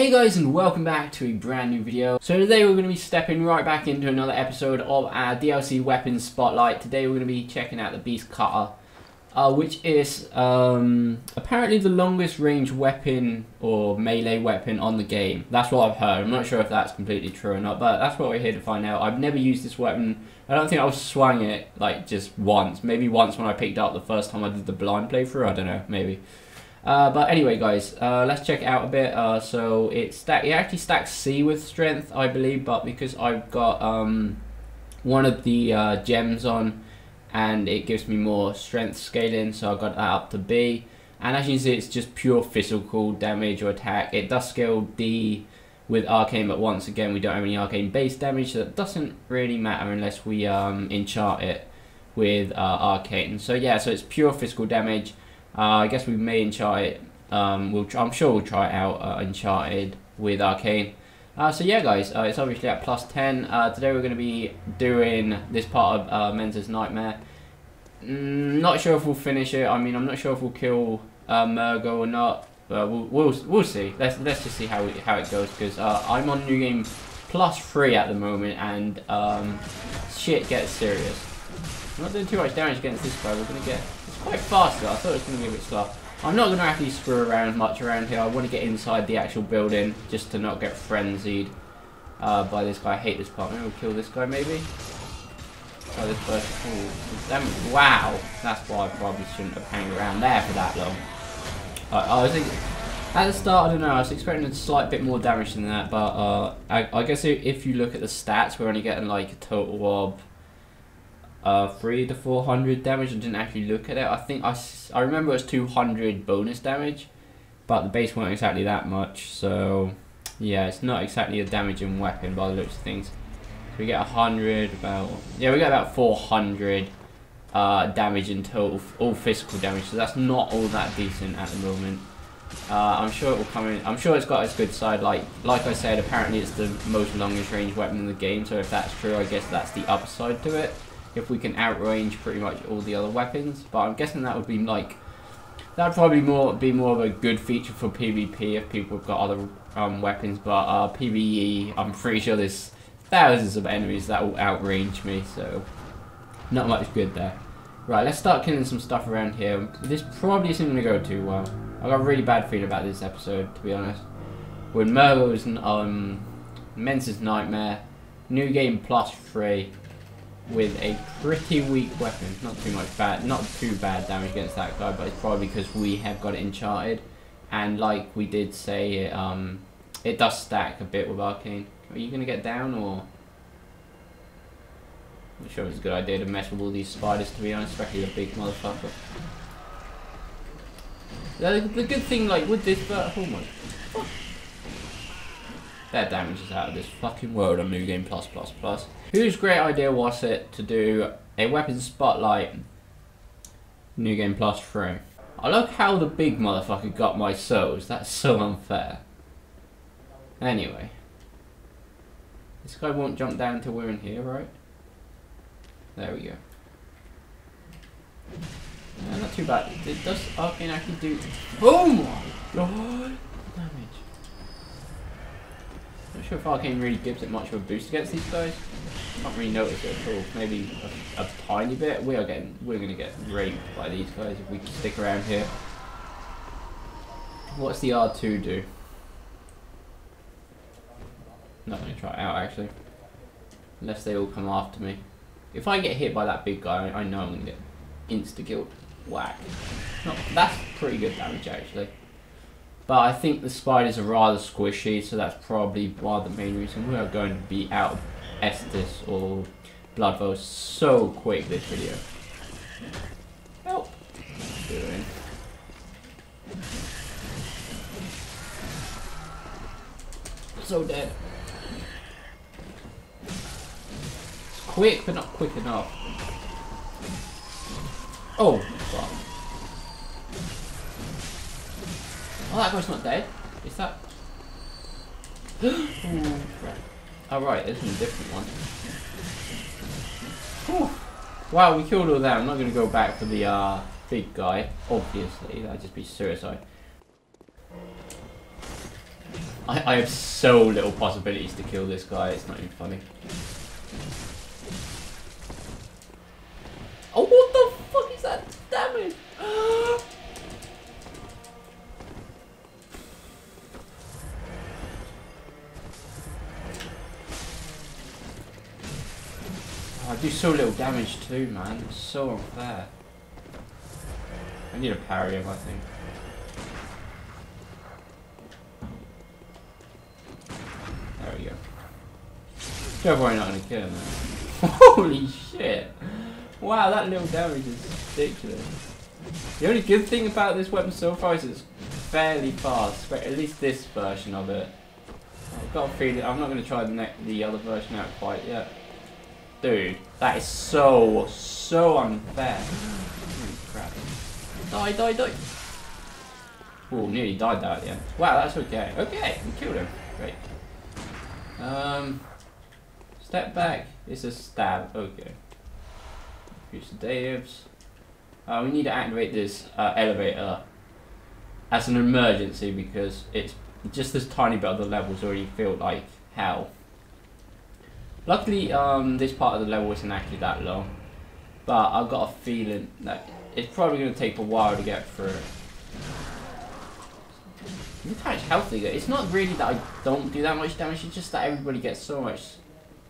Hey guys and welcome back to a brand new video. So today we're going to be stepping right back into another episode of our DLC Weapons Spotlight. Today we're going to be checking out the Beast Cutter, uh, which is um, apparently the longest range weapon or melee weapon on the game. That's what I've heard. I'm not sure if that's completely true or not, but that's what we're here to find out. I've never used this weapon. I don't think I've swung it like just once. Maybe once when I picked up the first time I did the blind playthrough. I don't know, maybe. Uh, but anyway, guys, uh, let's check it out a bit. Uh, so it stack it actually stacks C with strength, I believe, but because I've got um, one of the uh, gems on, and it gives me more strength scaling, so I got that up to B. And as you can see, it's just pure physical damage or attack. It does scale D with arcane, but once again, we don't have any arcane base damage, so that doesn't really matter unless we um, enchant it with uh, arcane. So yeah, so it's pure physical damage. Uh, I guess we may enchant it. Um, we'll I'm sure we'll try it out uh, enchanted with arcane. Uh, so yeah, guys, uh, it's obviously at plus 10. Uh, today we're going to be doing this part of uh, Mensis Nightmare. Mm, not sure if we'll finish it. I mean, I'm not sure if we'll kill Mergo or not. But we'll, we'll, we'll see. Let's let's just see how it, how it goes because I'm on new game plus three at the moment and um, shit gets serious. I'm not doing too much damage against this guy. We're gonna get quite fast though. I thought it was going to be a bit slow. I'm not going to actually screw around much around here. I want to get inside the actual building just to not get frenzied uh, by this guy. I hate this part. Maybe we'll kill this guy maybe. Try this first. Ooh, wow. That's why I probably shouldn't have hung around there for that long. I was at the start, I don't know, I was expecting a slight bit more damage than that, but uh, I, I guess if you look at the stats, we're only getting like a total of uh, three to four hundred damage. I didn't actually look at it. I think I, I remember it was two hundred bonus damage, but the base weren't exactly that much. So yeah, it's not exactly a damaging weapon by the looks of things. So we get a hundred about yeah we get about four hundred uh, damage in total, all physical damage. So that's not all that decent at the moment. Uh, I'm sure it will come in. I'm sure it's got its good side. Like like I said, apparently it's the most longest range weapon in the game. So if that's true, I guess that's the upside to it if we can outrange pretty much all the other weapons. But I'm guessing that would be like that would probably more be more of a good feature for PvP if people have got other um, weapons. But uh, PvE, I'm pretty sure there's thousands of enemies that will outrange me, so not much good there. Right, let's start killing some stuff around here. This probably isn't going to go too well. I got a really bad feeling about this episode, to be honest. When Mergo's um, Mensis Nightmare, new game plus three with a pretty weak weapon. Not too much bad, not too bad damage against that guy, but it's probably because we have got it enchanted. And like we did say, it, um, it does stack a bit with Arcane. Are you going to get down or... I'm sure it's a good idea to mess with all these spiders to be honest, especially the big motherfucker. The, the good thing like with this, but oh my... That damage is out of this fucking world on New Game Plus Plus Plus. Whose great idea was it to do a weapon spotlight New Game Plus 3? I look how the big motherfucker got my souls. That's so unfair. Anyway. This guy won't jump down until we're in here, right? There we go. Yeah, not too bad. It does Arcane actually do... Oh my god! Not sure if Arcane really gives it much of a boost against these guys. Can't really notice it at all. Maybe a, a tiny bit. We are getting, we're gonna get raped by these guys if we stick around here. What's the R2 do? Not gonna try it out actually. Unless they all come after me. If I get hit by that big guy, I know I'm gonna get insta-killed. Whack. Not, that's pretty good damage actually. But I think the spiders are rather squishy, so that's probably one of the main reasons we are going to be out of Estus or Blood so quick this video. Help! Doing. So dead. It's quick, but not quick enough. Oh, fuck. Oh, that guy's not dead. Is that... oh, oh, right, there's a different one. Whew. Wow, we killed all that. I'm not going to go back for the uh, big guy, obviously. That'd just be suicide. I, I have so little possibilities to kill this guy, it's not even funny. So little damage too, man. It's so unfair. I need a parry him, I think. There we go. Worry, not gonna kill him. Holy shit! Wow, that little damage is ridiculous. The only good thing about this weapon so far is it's fairly fast, at least this version of it. I've got a feeling I'm not going to try the, the other version out quite yet. Dude, that is so, so unfair. Holy crap. Die, die, die. Oh, nearly died there at the end. Wow, that's okay. Okay, we killed him. Great. Um, step back. It's a stab. Okay. Daves. Uh, we need to activate this uh, elevator as an emergency because it's just this tiny bit of the levels already feel like hell. Luckily, um, this part of the level isn't actually that long, but I've got a feeling that it's probably going to take a while to get through. How much health get. It's not really that I don't do that much damage, it's just that everybody gets so much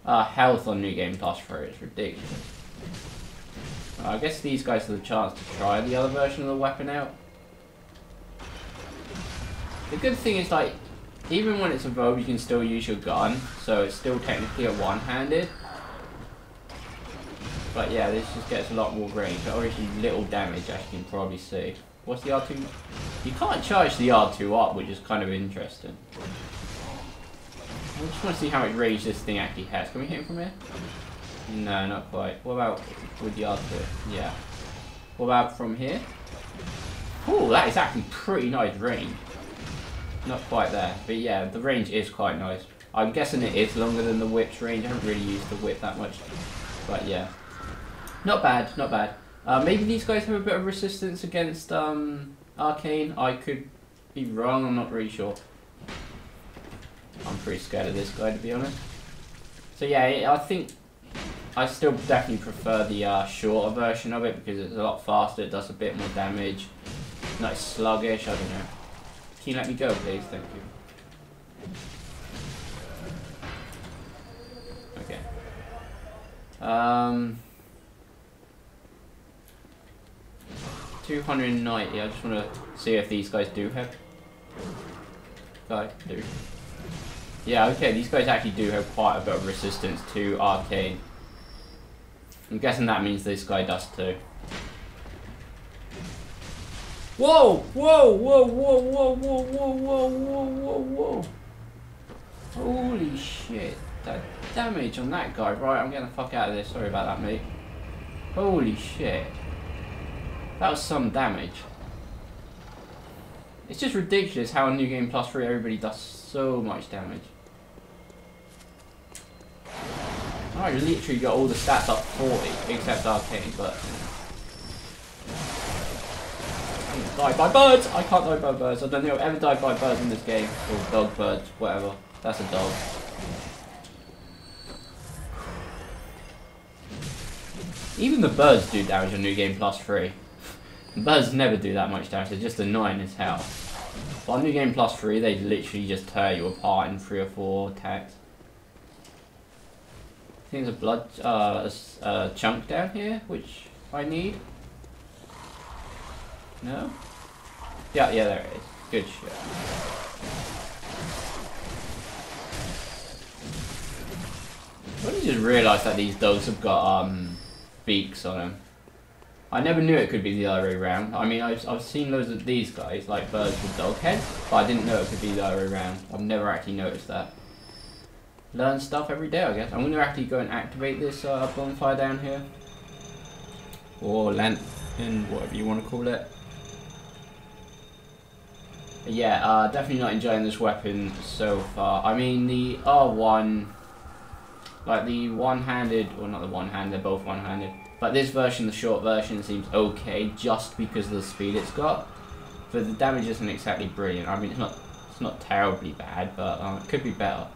uh, health on New Game Plus for it. It's ridiculous. Uh, I guess these guys have the chance to try the other version of the weapon out. The good thing is, like, even when it's a you can still use your gun, so it's still technically a one-handed. But yeah, this just gets a lot more range, obviously little damage as you can probably see. What's the R2? You can't charge the R2 up, which is kind of interesting. I just want to see how much range this thing actually has. Can we hit him from here? No, not quite. What about with the R2? Yeah. What about from here? Oh, that is actually pretty nice range. Not quite there, but yeah, the range is quite nice. I'm guessing it is longer than the whip's range. I haven't really used the whip that much, but yeah. Not bad, not bad. Uh, maybe these guys have a bit of resistance against um, Arcane. I could be wrong, I'm not really sure. I'm pretty scared of this guy, to be honest. So yeah, I think I still definitely prefer the uh, shorter version of it because it's a lot faster, it does a bit more damage. Not sluggish, I don't know. Can you let me go, please? Thank you. Okay. Um... 290, I just want to see if these guys do have... Guy, do. Yeah, okay, these guys actually do have quite a bit of resistance to arcane. I'm guessing that means this guy does too. Whoa! Whoa! Whoa! Whoa! Whoa! Whoa! Whoa! Whoa! Whoa! Whoa! Whoa! Holy shit! That damage on that guy. Right, I'm getting the fuck out of this. Sorry about that, mate. Holy shit. That was some damage. It's just ridiculous how in New Game Plus 3 everybody does so much damage. I literally got all the stats up 40, except Arcane, but die by birds! I can't die by birds. I don't think I've ever died by birds in this game. Or dog birds, whatever. That's a dog. Even the birds do damage on New Game Plus 3. birds never do that much damage, they're just annoying as hell. But on New Game Plus 3, they literally just tear you apart in 3 or 4 attacks. I think there's a blood uh, a, a chunk down here, which I need. No? Yeah, yeah, there it is. Good shit. I just realised that these dogs have got um, beaks on them. I never knew it could be the other way around. I mean, I've, I've seen loads of these guys, like birds with dog heads, but I didn't know it could be the other way around. I've never actually noticed that. Learn stuff every day, I guess. I'm going to actually go and activate this uh, bonfire down here. Or lantern, whatever you want to call it yeah, uh, definitely not enjoying this weapon so far. I mean, the R1, like the one-handed, or not the one-handed, they're both one-handed. But this version, the short version, seems okay just because of the speed it's got. But the damage isn't exactly brilliant. I mean, it's not It's not terribly bad, but um, it could be better.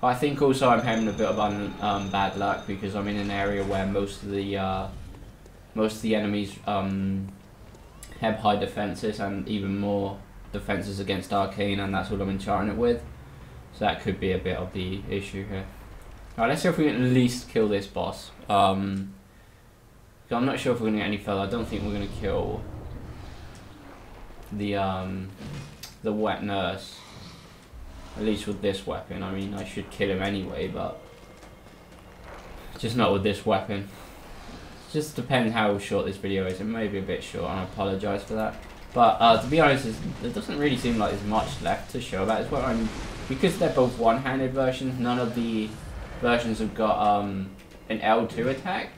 But I think also I'm having a bit of un, um, bad luck because I'm in an area where most of the uh, most of the enemies um, have high defenses and even more defenses against arcane, and that's what I'm enchanting it with. So that could be a bit of the issue here. Alright, let's see if we can at least kill this boss. Um, I'm not sure if we're going to get any further. I don't think we're going to kill the um, the wet nurse. At least with this weapon. I mean, I should kill him anyway, but just not with this weapon. Just depends how short this video is. It may be a bit short, and I apologise for that. But uh, to be honest, there doesn't really seem like there's much left to show. That is what I'm because they're both one-handed versions. None of the versions have got um, an L2 attack,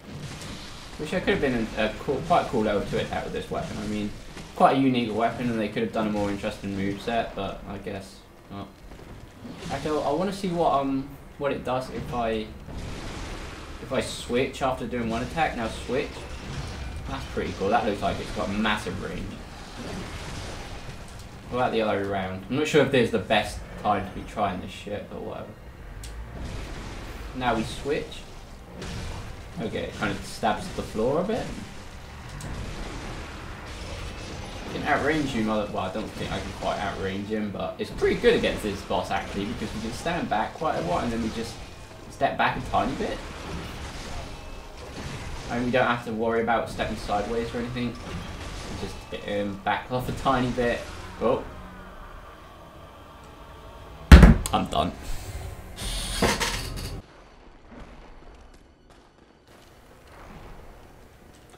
which I could have been a, a cool, quite cool L2 attack with this weapon. I mean, quite a unique weapon, and they could have done a more interesting move set, but I guess not. Actually, I want to see what um what it does if I if I switch after doing one attack. Now switch. That's pretty cool. That looks like it's got massive range. What about the other round? I'm not sure if there's the best time to be trying this shit, but whatever. Now we switch. Okay, it kind of stabs the floor a bit. I can outrange you, mother. Well, I don't think I can quite outrange him, but it's pretty good against this boss actually because we can stand back quite a lot and then we just step back a tiny bit. And we don't have to worry about stepping sideways or anything. Just back off a tiny bit. Oh. I'm done.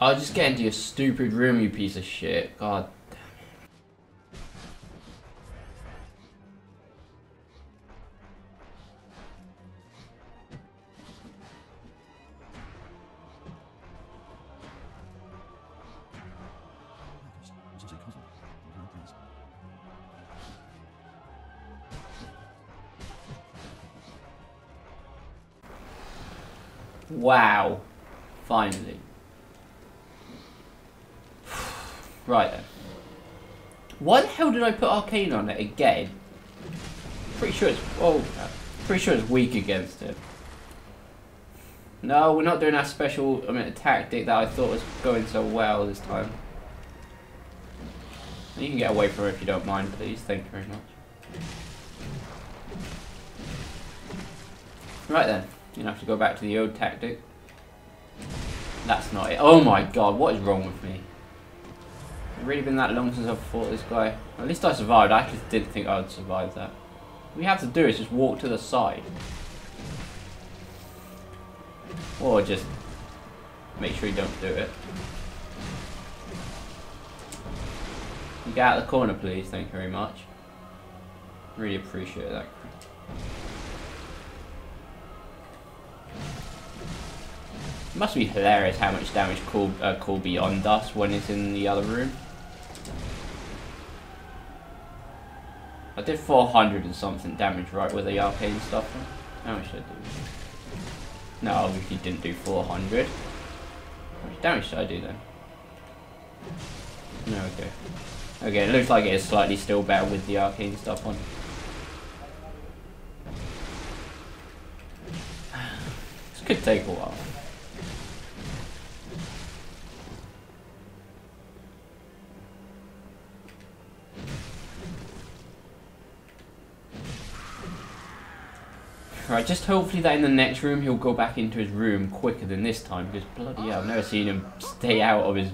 I'll just get into your stupid room, you piece of shit. God Wow. Finally. right then. Why the hell did I put Arcane on it again? Pretty sure it's... Oh, pretty sure it's weak against it. No, we're not doing our special I mean, tactic that I thought was going so well this time. You can get away from it if you don't mind, please. Thank you very much. Right then. You have to go back to the old tactic. That's not it. Oh my god, what is wrong with me? It's really been that long since I've fought this guy. At least I survived. I actually didn't think I would survive that. What we have to do is just walk to the side. Or just make sure you don't do it. get out of the corner, please. Thank you very much. Really appreciate that. Must be hilarious how much damage Call, uh, Call Beyond does when it's in the other room. I did 400 and something damage, right, with the arcane stuff. How much did I do? No, obviously didn't do 400. How much damage did I do then? No, okay. Okay, it looks like it is slightly still better with the arcane stuff on. This could take a while. Right, just hopefully that in the next room he'll go back into his room quicker than this time, because bloody hell, I've never seen him stay out of his,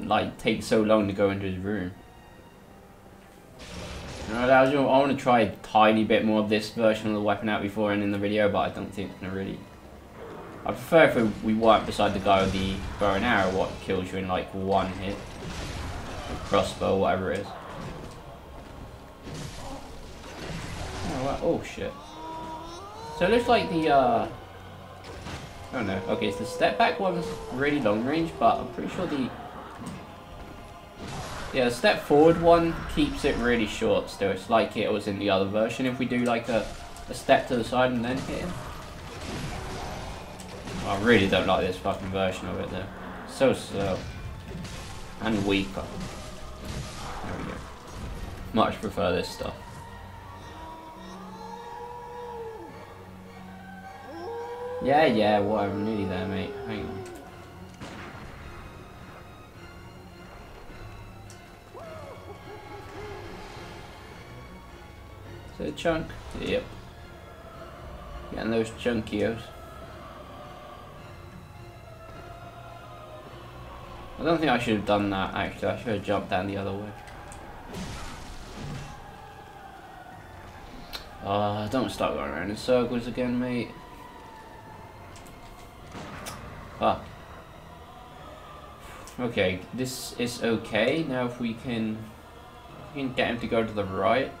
like, take so long to go into his room. Right, I, I want to try a tiny bit more of this version of the weapon out before and in the video, but I don't think it's going to really... I prefer if we weren't beside the guy with the bow and arrow, what kills you in like one hit. crossbow, whatever it is. Oh, oh shit. So it looks like the, uh... Oh no, okay, so the step back one's really long range, but I'm pretty sure the... Yeah, the step forward one keeps it really short still. It's like it was in the other version if we do like a, a step to the side and then hit him. I really don't like this fucking version of it though. So slow. And weaker. There we go. Much prefer this stuff. Yeah, yeah, whatever. Nearly there, mate. Hang on. Is it a chunk? Yep. Getting those chunkios. I don't think I should have done that actually. I should have jumped down the other way. Uh, don't start going around in circles again, mate. Ah. Okay, this is okay. Now if we can, if we can get him to go to the right.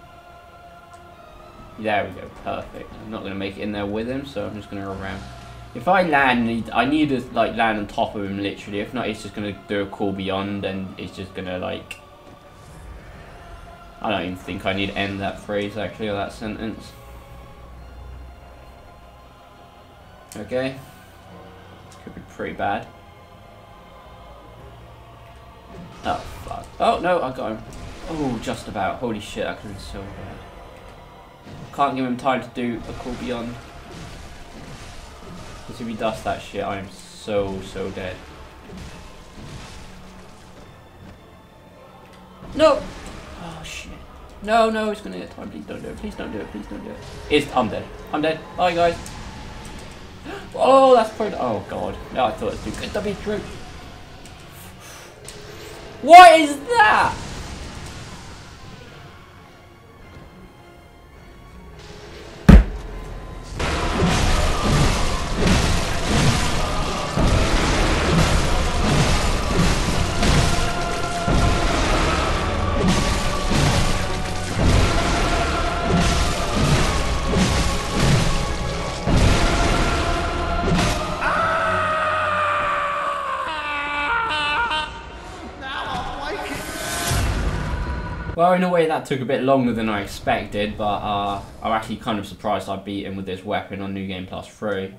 There we go, perfect. I'm not going to make it in there with him, so I'm just going to go around. If I land, I need to like land on top of him literally. If not, he's just going to do a call beyond and he's just going to like... I don't even think I need to end that phrase actually, or that sentence. Okay. Pretty bad. Oh, fuck. Oh, no, I got him. Oh, just about. Holy shit, that could have so bad. Can't give him time to do a call beyond. Because if he does that shit, I am so, so dead. No! Oh shit. No, no, it's gonna get time. Please don't do it. Please don't do it. Please don't do it. It's, I'm dead. I'm dead. Bye, guys. Oh, that's pretty. Oh, God. No, I thought it was too good to be true. What is that? Well, in a way that took a bit longer than I expected, but uh, I'm actually kind of surprised I beat him with this weapon on New Game Plus 3.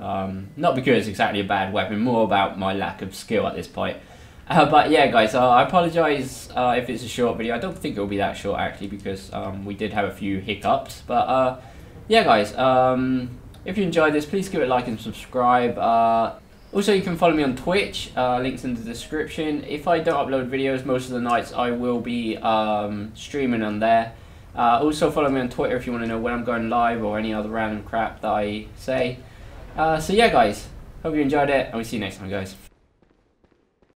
Um, not because it's exactly a bad weapon, more about my lack of skill at this point. Uh, but yeah, guys, uh, I apologise uh, if it's a short video. I don't think it will be that short, actually, because um, we did have a few hiccups. But uh, yeah, guys, um, if you enjoyed this, please give it a like and subscribe. Also, you can follow me on Twitch, uh, links in the description. If I don't upload videos most of the nights, I will be um, streaming on there. Uh, also, follow me on Twitter if you want to know when I'm going live or any other random crap that I say. Uh, so yeah, guys, hope you enjoyed it, and we'll see you next time, guys.